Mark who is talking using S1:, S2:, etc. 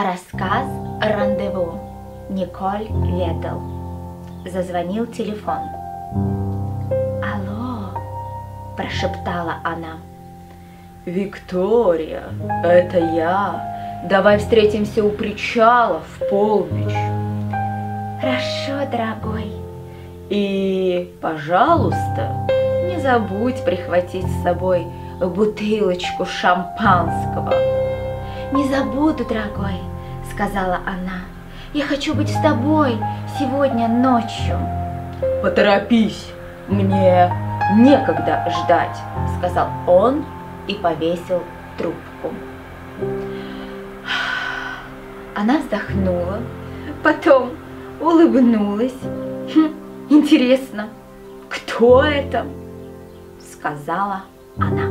S1: Рассказ «Рандеву». Николь Ведел. Зазвонил телефон. «Алло!» – прошептала она.
S2: «Виктория, это я. Давай встретимся у причала в полночь».
S1: «Хорошо, дорогой».
S2: «И, пожалуйста, не забудь прихватить с собой бутылочку шампанского».
S1: «Не забуду, дорогой», — сказала она. «Я хочу быть с тобой сегодня ночью».
S2: «Поторопись, мне некогда ждать», — сказал он и повесил трубку.
S1: Она вздохнула, потом улыбнулась. «Хм, «Интересно, кто это?» — сказала она.